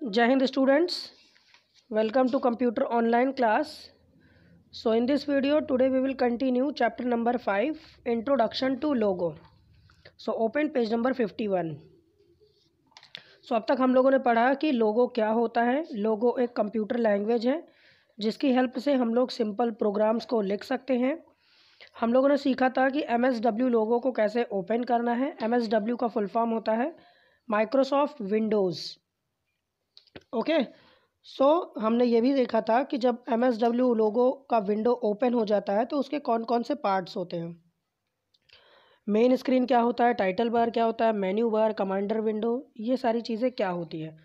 Jai Hind students welcome to computer online class so in this video today we will continue chapter number five introduction to Logo so open page number fifty one so अब तक हम लोगों ने पढ़ा कि लोगो क्या होता है। लोगो एक कंप्यूटर लैंग्वेज है, जिसकी हेल्प से हम लोग सिंपल प्रोग्राम्स को लिख सकते हैं। हम लोगों ने सीखा था कि एम लोगो को कैसे ओपन करना है। एमएसडब्ल्यू का फुल फॉर्म होता है Microsoft Windows okay so so, हमने ये भी देखा था कि जब एम एस डब्ल्यू लोगो का विंडो ओपन हो जाता है तो उसके कौन कौन से पार्ट्स होते हैं? मेन स्क्रीन क्या होता है? टाइटल बार क्या होता है? मेन्यू बार कमांडर विंडो ये सारी चीज़ें क्या होती है?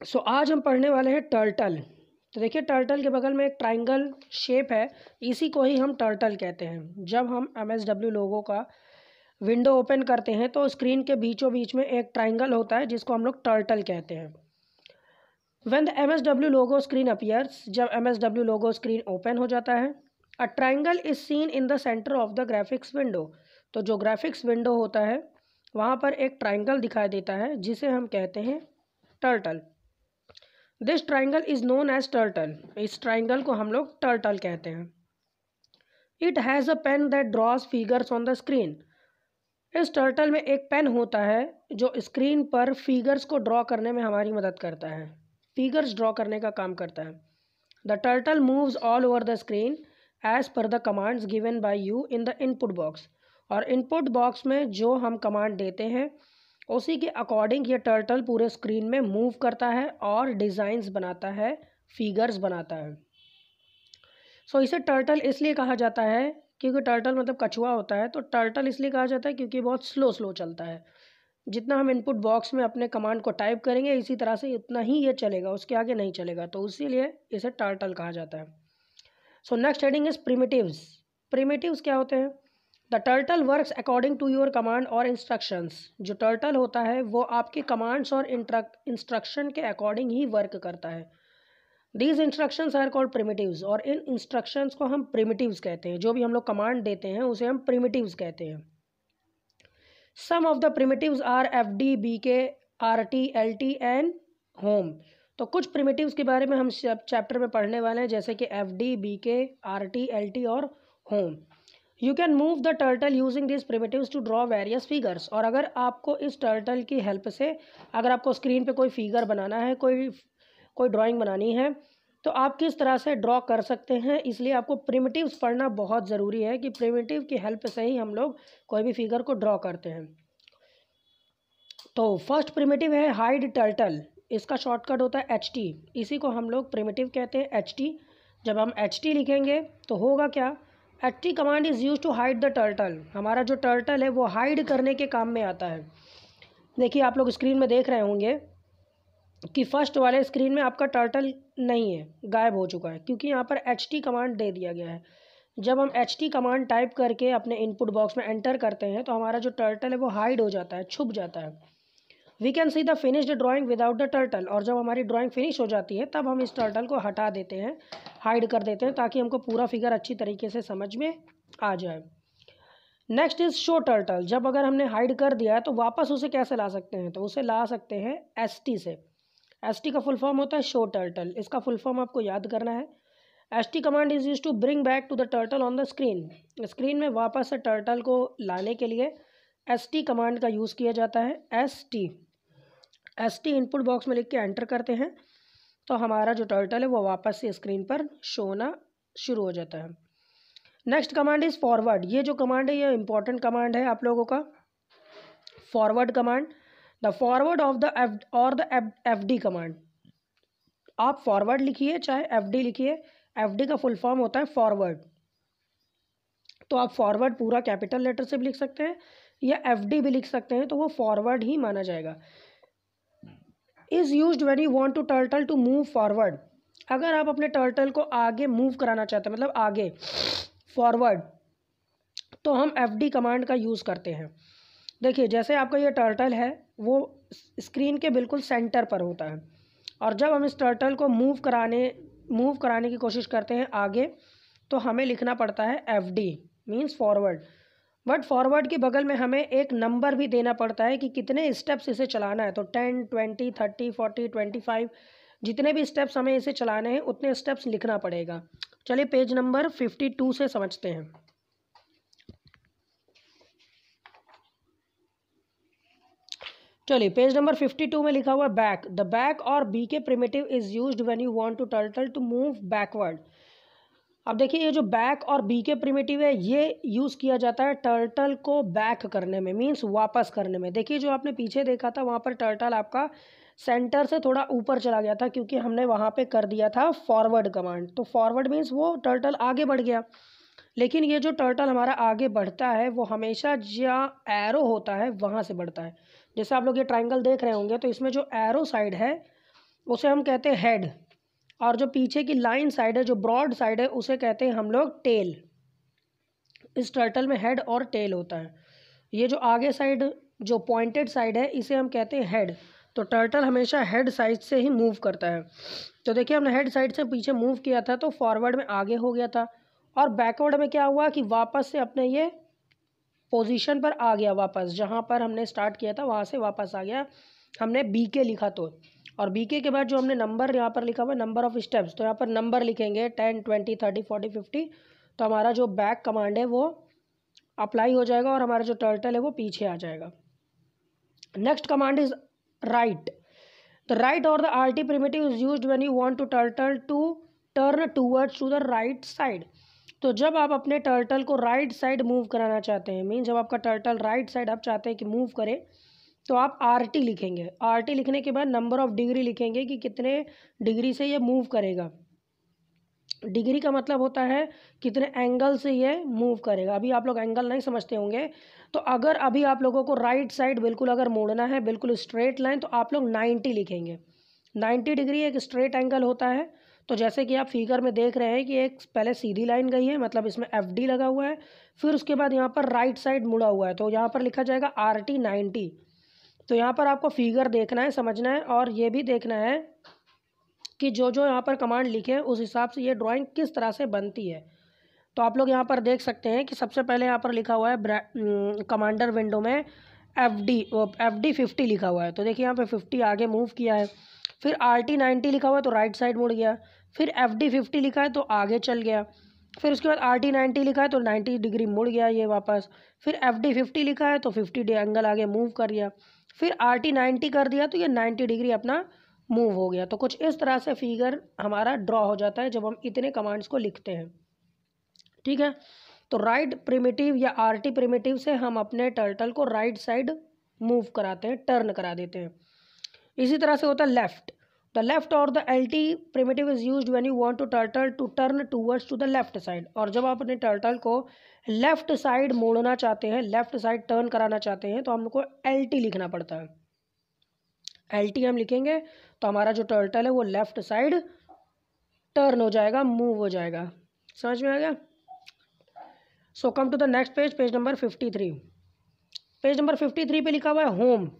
सो so, आज हम पढ़ने वाले हैं टर्टल तो देखिए टर्टल के बगल में एक ट्राइंगल शेप है। इसी को ही हम टर्टल कहते हैं। जब हम एम एस डब्ल्यू लोगों का विंडो ओपन करते हैं तो स्क्रीन के बीचों बीच में एक ट्राइंगल होता है, जिसको हम लोग टर्टल कहते हैं। When the M S W Logo screen appears जब M S W Logo screen open हो जाता है a triangle is seen in the centre of the graphics window तो जो ग्राफिक्स विंडो होता है, वहाँ पर एक ट्राइंगल दिखाई देता है, जिसे हम कहते हैं turtle this triangle is known as turtle इस ट्राइंगल को हम लोग टर्टल कहते हैं। It has a pen that draws figures on the screen इस टर्टल में एक पेन होता है जो स्क्रीन पर फिगर्स को ड्रॉ करने में हमारी मदद करता है। फिगर्स ड्रॉ करने का काम करता है। The turtle moves all over the screen as per the commands given by you in the input box और इनपुट बॉक्स में जो हम कमांड देते हैं उसी के अकॉर्डिंग ये टर्टल पूरे स्क्रीन में मूव करता है और डिज़ाइंस बनाता है फिगर्स बनाता है। सो so, इसे टर्टल इसलिए कहा जाता है क्योंकि टर्टल मतलब कछुआ होता है तो टर्टल इसलिए कहा जाता है क्योंकि बहुत स्लो स्लो चलता है। जितना हम इनपुट बॉक्स में अपने कमांड को टाइप करेंगे, इसी तरह से उतना ही ये चलेगा, उसके आगे नहीं चलेगा तो इसीलिए इसे टर्टल कहा जाता है। So next heading is primitives primitives क्या होते हैं? The turtle works according to your command और इंस्ट्रक्शंस जो टर्टल होता है, वो आपके कमांड्स और इंस्ट्रक्शन के अकॉर्डिंग ही वर्क करता है। These instructions are called primitives और इन इंस्ट्रक्शंस को हम प्रिमिटिव्स कहते हैं। जो भी हम लोग कमांड देते हैं, उसे हम प्रिमिटिव्स कहते हैं। Some of the primitives are F D B K R T L T and home तो कुछ प्रिमिटिव्स के बारे में हम चैप्टर में पढ़ने वाले हैं, जैसे कि F D B K R T L T और home you can move the turtle using this primitives to draw various figures और अगर आपको इस टर्टल की हेल्प से, अगर आपको स्क्रीन पे कोई फिगर बनाना है, कोई कोई ड्राइंग बनानी है तो आप किस तरह से ड्रॉ कर सकते हैं? इसलिए आपको प्रिमिटिव्स पढ़ना बहुत ज़रूरी है कि प्रिमिटिव की हेल्प से ही हम लोग कोई भी फिगर को ड्रॉ करते हैं। तो फ़र्स्ट प्रिमिटिव है हाइड टर्टल इसका शॉर्टकट होता है एच टी इसी को हम लोग प्रिमिटिव कहते हैं एच टी जब हम एच टी लिखेंगे तो होगा क्या? H T command is use to hide the turtle हमारा जो टर्टल है वो हाइड करने के काम में आता है। देखिए, आप लोग स्क्रीन में देख रहे होंगे कि फ़र्स्ट वाले स्क्रीन में आपका टर्टल नहीं है, गायब हो चुका है, क्योंकि यहाँ पर एच टी कमांड दे दिया गया है। जब हम एच टी कमांड टाइप करके अपने इनपुट बॉक्स में एंटर करते हैं तो हमारा जो टर्टल है, वो हाइड हो जाता है, छुप जाता है। We can see the finished drawing without the turtle और जब हमारी ड्राइंग फिनिश हो जाती है, तब हम इस टर्टल को हटा देते हैं हाइड कर देते हैं, ताकि हमको पूरा फिगर अच्छी तरीके से समझ में आ जाए। नेक्स्ट इज़ शो टर्टल जब अगर हमने हाइड कर दिया है तो वापस उसे कैसे ला सकते हैं? तो उसे ला सकते हैं एस टी से। एस टी का फुल फॉर्म होता है शो टर्टल इसका फुल फॉर्म आपको याद करना है. S T command is use to bring back to the turtle on the screen screen में वापस से टर्टल को लाने के लिए एस टी कमांड का यूज़ किया जाता है. S T S T input box में लिख के एंटर करते हैं. तो हमारा जो टर्टल है वो वापस से स्क्रीन पर शो होना शुरू हो जाता है. नेक्स्ट कमांड इज़ फॉरवर्ड ये जो कमांड है, ये इंपॉर्टेंट कमांड है आप लोगों का. Forward command the forward of the F, और द एफ़ डी कमांड। आप फॉरवर्ड लिखिए, चाहे एफ़ डी लिखिए, एफ़ डी का फुल फॉर्म होता है फॉरवर्ड। तो आप फॉरवर्ड पूरा कैपिटल लेटर से भी लिख सकते हैं, या एफ़ डी भी लिख सकते हैं तो वो फॉरवर्ड ही माना जाएगा। Is use when you want to turtle to move forward. अगर आप अपने टर्टल को आगे मूव कराना चाहते हैं मतलब आगे फॉरवर्ड तो हम एफ़ डी कमांड का यूज़ करते हैं। देखिए, जैसे आपका ये टर्टल है, वो स्क्रीन के बिल्कुल सेंटर पर होता है। और जब हम इस टर्टल को मूव कराने मूव कराने की कोशिश करते हैं आगे तो हमें लिखना पड़ता है F D means forward but forward के बगल में हमें एक नंबर भी देना पड़ता है कि कितने स्टेप्स इसे चलाना है। तो ten twenty thirty forty twenty five जितने भी स्टेप्स हमें इसे चलाने हैं, उतने स्टेप्स लिखना पड़ेगा। चलिए पेज नंबर फिफ्टी टू से समझते हैं। चलिए पेज नंबर फिफ्टी टू में लिखा हुआ बैक द बैक और B K primitive is use when you want to turtle to move backward अब देखिए, ये जो बैक और बी के प्रिमेटिव है, ये यूज़ किया जाता है टर्टल को बैक करने में मीन्स वापस करने में। देखिए, जो आपने पीछे देखा था, वहाँ पर टर्टल आपका सेंटर से थोड़ा ऊपर चला गया था, क्योंकि हमने वहाँ पे कर दिया था फॉरवर्ड कमांड तो फॉरवर्ड मीन्स वो टर्टल आगे बढ़ गया। लेकिन ये जो टर्टल हमारा आगे बढ़ता है, वो हमेशा जहाँ एरो होता है, वहाँ से बढ़ता है। जैसे आप लोग ये ट्राइंगल देख रहे होंगे तो इसमें जो एरो साइड है, उसे हम कहते हैं हेड और जो पीछे की लाइन साइड है, जो ब्रॉड साइड है, उसे कहते हैं हम लोग टेल इस टर्टल में हेड और टेल होता है। ये जो आगे साइड जो पॉइंटेड साइड है, इसे हम कहते हैं हेड तो टर्टल हमेशा हेड साइड से ही मूव करता है। तो देखिए, हमने हेड साइड से पीछे मूव किया था तो फॉरवर्ड में आगे हो गया था। और बैकवर्ड में क्या हुआ कि वापस से अपने ये पोजीशन पर आ गया वापस। जहाँ पर हमने स्टार्ट किया था, वहाँ से वापस आ गया। हमने बी के लिखा तो। और बी के बाद जो हमने नंबर यहाँ पर लिखा हुआ नंबर ऑफ़ स्टेप्स तो यहाँ पर नंबर लिखेंगे ten twenty thirty forty fifty तो हमारा जो बैक कमांड है, वो अप्लाई हो जाएगा और हमारा जो टर्टल है, वो पीछे आ जाएगा। Next command is right the right और the R T primitive is use when you want to turtle to turn towards to the right side तो जब आप अपने टर्टल को राइट साइड मूव कराना चाहते हैं मीन जब आपका टर्टल राइट साइड आप चाहते हैं कि मूव करे तो आप आर टी लिखेंगे। आर टी लिखने के बाद नंबर ऑफ़ डिग्री लिखेंगे कि कितने डिग्री से ये मूव करेगा। डिग्री का मतलब होता है कितने एंगल से ये मूव करेगा। अभी आप लोग एंगल नहीं समझते होंगे। तो अगर अभी आप लोगों को राइट साइड बिल्कुल अगर मोड़ना है, बिल्कुल स्ट्रेट लाइन तो आप लोग नाइन्टी लिखेंगे। नाइन्टी डिग्री एक स्ट्रेट एंगल होता है। तो जैसे कि आप फिगर में देख रहे हैं कि एक पहले सीधी लाइन गई है मतलब इसमें एफ़ डी लगा हुआ है, फिर उसके बाद यहाँ पर राइट साइड मुड़ा हुआ है तो यहाँ पर लिखा जाएगा आर टी नाइन्टी तो यहाँ पर आपको फिगर देखना है, समझना है, और ये भी देखना है कि जो जो यहाँ पर कमांड लिखे उस हिसाब से ये ड्राइंग किस तरह से बनती है। तो आप लोग यहाँ पर देख सकते हैं कि सबसे पहले यहाँ पर लिखा हुआ है कमांडर विंडो में F D F D fifty लिखा हुआ है। तो देखिए यहाँ पर फिफ्टी आगे मूव किया है। फिर आर टी नाइन्टी लिखा हुआ तो राइट साइड मुड़ गया। फिर एफ़ डी फिफ्टी लिखा है तो आगे चल गया। फिर उसके बाद आर टी नाइन्टी लिखा है तो नाइन्टी डिग्री मुड़ गया ये वापस। फिर एफ़ डी फिफ्टी लिखा है तो फिफ्टी डी एंगल आगे मूव कर दिया फिर आर टी नाइन्टी कर दिया तो ये नाइन्टी डिग्री अपना मूव हो गया। तो कुछ इस तरह से फिगर हमारा ड्रॉ हो जाता है जब हम इतने कमांड्स को लिखते हैं। ठीक है? तो राइट प्रिमिटिव या आर टी प्रिमिटिव से हम अपने टर्टल को राइट साइड मूव कराते हैं टर्न करा देते हैं। इसी तरह से होता है लेफ़्ट द लेफ़्ट और the L T primitive is use when you want to turtle to turn towards to the left side और जब आप अपने टर्टल को लेफ़्ट साइड मोड़ना चाहते हैं लेफ़्ट साइड टर्न कराना चाहते हैं तो हमको एल टी लिखना पड़ता है। एल टी हम लिखेंगे तो हमारा जो टर्टल है वो लेफ़्ट साइड टर्न हो जाएगा मूव हो जाएगा। समझ में आ गया? So come to the next page page number fifty three page number fifty three पे लिखा हुआ है home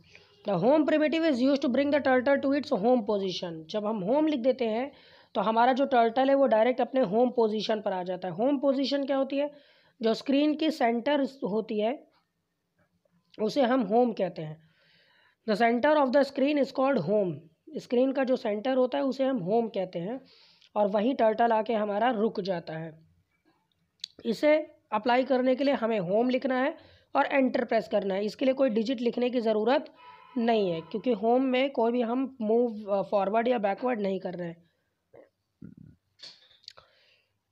the home primitive is use to bring the turtle to its home position. जब हम होम लिख देते हैं तो हमारा जो टर्टल है, वो डायरेक्ट अपने होम पोजिशन पर आ जाता है। होम पोजिशन क्या होती है? जो स्क्रीन की सेंटर होती है, उसे हम होम कहते हैं। The centre of the screen is called home. Screen का जो सेंटर होता है, उसे हम होम कहते हैं, और वहीं टर्टल आके हमारा रुक जाता है। इसे अप्लाई करने के लिए हमें होम लिखना है, और एंटर प्रेस करना है। इसके लिए कोई डिजिट लिखने की ज़रूरत नहीं है क्योंकि होम में कोई भी हम मूव फॉरवर्ड या बैकवर्ड नहीं कर रहे हैं।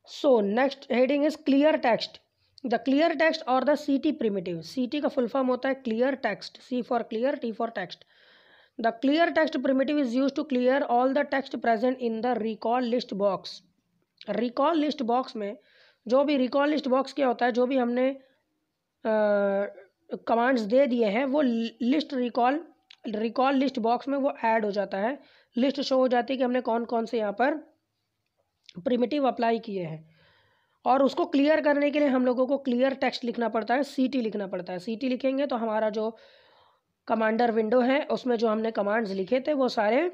So next heading is clear text the clear text और the C T primitive C T का फुल फॉर्म होता है clear text C for clear T for text the clear text primitive is use to clear all the text present in the recall list box recall list box में जो भी recall list box क्या होता है जो भी हमने commands uh, दे दिए हैं वो list recall recall list box में वो ऐड हो जाता है। लिस्ट शो हो जाती है कि हमने कौन कौन से यहाँ पर प्रिमिटिव अप्लाई किए हैं। और उसको क्लियर करने के लिए हम लोगों को क्लियर टेक्स्ट लिखना पड़ता है सीटी लिखना पड़ता है। सीटी लिखेंगे तो हमारा जो कमांडर विंडो है, उसमें जो हमने कमांड्स लिखे थे, वो सारे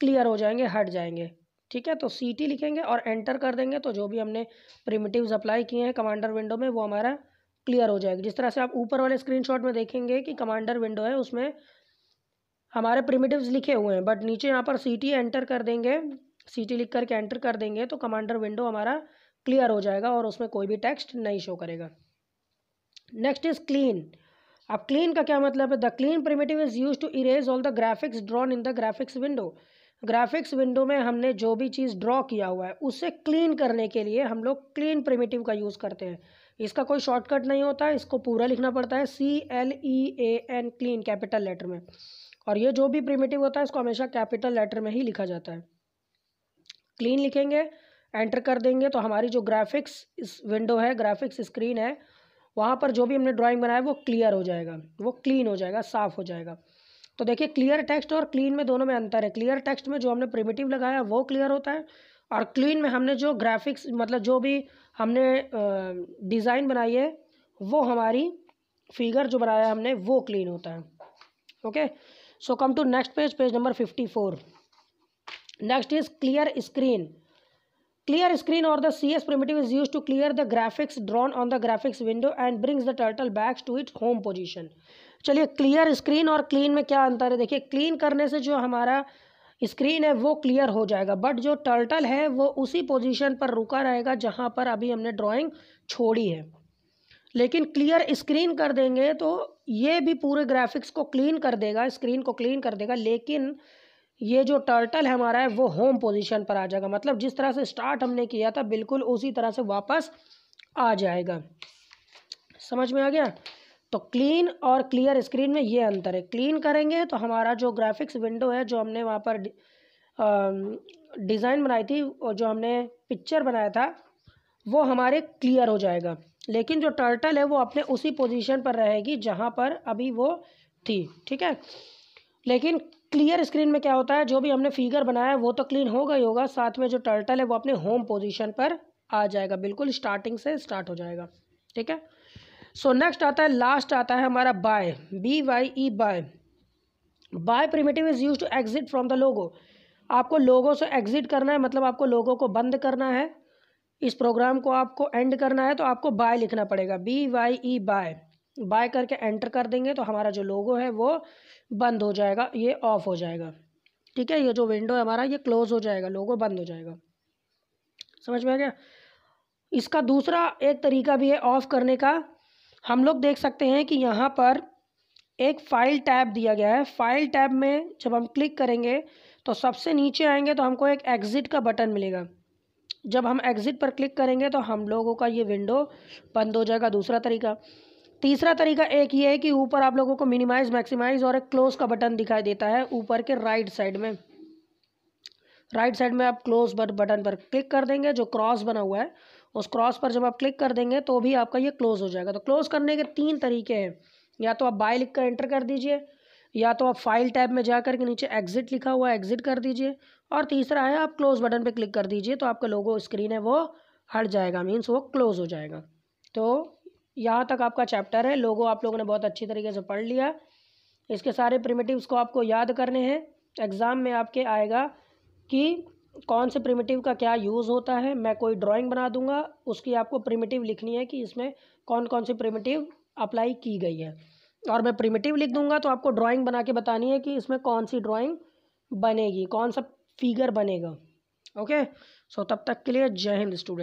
क्लियर हो जाएँगे, हट जाएँगे। ठीक है? तो सीटी लिखेंगे और एंटर कर देंगे तो जो भी हमने प्रिमिटिव्स अप्लाई किए हैं कमांडर विंडो में, वो हमारा क्लियर हो जाएगा। जिस तरह से आप ऊपर वाले स्क्रीनशॉट में देखेंगे कि कमांडर विंडो है, उसमें हमारे प्रिमिटिव्स लिखे हुए हैं बट नीचे यहाँ पर सी टी एंटर कर देंगे। सी टी लिख करके एंटर कर देंगे तो कमांडर विंडो हमारा क्लियर हो जाएगा और उसमें कोई भी टेक्स्ट नहीं शो करेगा। नेक्स्ट इज़ क्लीन अब क्लीन का क्या मतलब है? The clean primitive is use to erase all the graphics drawn in the graphics window graphics window में हमने जो भी चीज़ ड्रॉ किया हुआ है, उसे क्लीन करने के लिए हम लोग क्लीन प्रिमिटिव का यूज़ करते हैं। इसका कोई शॉर्टकट नहीं होता, इसको पूरा लिखना पड़ता है C L E A N clean capital letter में। और ये जो भी प्रिमिटिव होता है, इसको हमेशा कैपिटल लेटर में ही लिखा जाता है। क्लीन लिखेंगे एंटर कर देंगे तो हमारी जो ग्राफिक्स इस विंडो है ग्राफिक्स स्क्रीन है, वहाँ पर जो भी हमने ड्राइंग बनाया, वो क्लियर हो जाएगा। वो क्लीन हो जाएगा, साफ़ हो जाएगा। तो देखिए क्लियर टेक्स्ट और क्लीन में दोनों में अंतर है। क्लियर टेक्स्ट में जो हमने प्रिमेटिव लगाया, वो क्लियर होता है और क्लीन में हमने जो ग्राफिक्स मतलब जो भी हमने डिज़ाइन बनाई है, वो हमारी फिगर जो बनाया हमने, वो क्लीन होता है। Okay so come to next page page number fifty four next is clear screen Clear screen or the CS primitive is used to clear the graphics drawn on the graphics window and brings the turtle back to its home position. चलिए clear screen और clean में क्या अंतर है? देखिए clean करने से जो हमारा स्क्रीन है, वो क्लियर हो जाएगा। बट जो टर्टल है, वो उसी पोजीशन पर रुका रहेगा जहाँ पर अभी हमने ड्राइंग छोड़ी है। लेकिन क्लियर स्क्रीन कर देंगे तो ये भी पूरे ग्राफिक्स को क्लीन कर देगा स्क्रीन को क्लीन कर देगा, लेकिन ये जो टर्टल है हमारा है, वो होम पोजीशन पर आ जाएगा। मतलब जिस तरह से स्टार्ट हमने किया था, बिल्कुल उसी तरह से वापस आ जाएगा। समझ में आ गया? तो क्लीन और क्लियर स्क्रीन में ये अंतर है। क्लीन करेंगे तो हमारा जो ग्राफिक्स विंडो है, जो हमने वहाँ पर डिज़ाइन बनाई थी, और जो हमने पिक्चर बनाया था, वो हमारे क्लियर हो जाएगा। लेकिन जो टर्टल है वो अपने उसी पोजीशन पर रहेगी जहाँ पर अभी वो थी, ठीक है? लेकिन क्लियर स्क्रीन में क्या होता है? जो भी हमने फिगर बनाया है, वो तो क्लीन होगा ही होगा। साथ में जो टर्टल है, वो अपने होम पोजीशन पर आ जाएगा। बिल्कुल स्टार्टिंग से स्टार्ट हो जाएगा, ठीक है? सो नेक्स्ट आता है लास्ट आता है हमारा bye B Y E bye bye primitive is use to exit from the logo आपको लोगों से एग्जिट करना है मतलब आपको लोगों को बंद करना है। इस प्रोग्राम को आपको एंड करना है तो आपको बाय लिखना पड़ेगा। B Y E bye bye करके एंटर कर देंगे तो हमारा जो लोगो है वो बंद हो जाएगा, ये ऑफ़ हो जाएगा। ठीक है, ये जो विंडो है हमारा, ये क्लोज हो जाएगा लोगो बंद हो जाएगा। समझ में आ गया? इसका दूसरा एक तरीका भी है ऑफ़ करने का। हम लोग देख सकते हैं कि यहाँ पर एक फ़ाइल टैब दिया गया है। फ़ाइल टैब में जब हम क्लिक करेंगे तो सबसे नीचे आएँगे तो हमको एक एग्ज़िट का बटन मिलेगा। जब हम एग्ज़िट पर क्लिक करेंगे तो हम लोगों का ये विंडो बंद हो जाएगा दूसरा तरीका। तीसरा तरीका एक ये है कि ऊपर आप लोगों को मिनिमाइज मैक्सिमाइज और एक क्लोज का बटन दिखाई देता है ऊपर के राइट साइड में। राइट साइड में आप क्लोज बटन पर क्लिक कर देंगे, जो क्रॉस बना हुआ है, उस क्रॉस पर जब आप क्लिक कर देंगे तो भी आपका ये क्लोज हो जाएगा। तो क्लोज करने के तीन तरीके हैं। या तो आप बाय लिख कर एंटर कर दीजिए, या तो आप फ़ाइल टैब में जाकर के नीचे एग्जिट लिखा हुआ है एग्जिट कर दीजिए और तीसरा है, आप क्लोज बटन पर क्लिक कर दीजिए तो आपका लोगो स्क्रीन है, वो हट जाएगा मीन्स वो क्लोज हो जाएगा। तो यहाँ तक आपका चैप्टर है लोगो आप लोगों ने बहुत अच्छी तरीके से पढ़ लिया। इसके सारे प्रिमिटिव्स को आपको याद करने हैं। एग्ज़ाम में आपके आएगा कि कौन से प्रिमिटिव का क्या यूज़ होता है, मैं कोई ड्राइंग बना दूँगा, उसकी आपको प्रिमेटिव लिखनी है कि इसमें कौन कौन सी प्रिमेटिव अप्लाई की गई है। और मैं प्रिमेटिव लिख दूँगा तो आपको ड्राइंग बना के बतानी है कि इसमें कौन सी ड्राइंग बनेगी, कौन सा फिगर बनेगा। ओके सो तब तक के लिए जय हिंद स्टूडेंट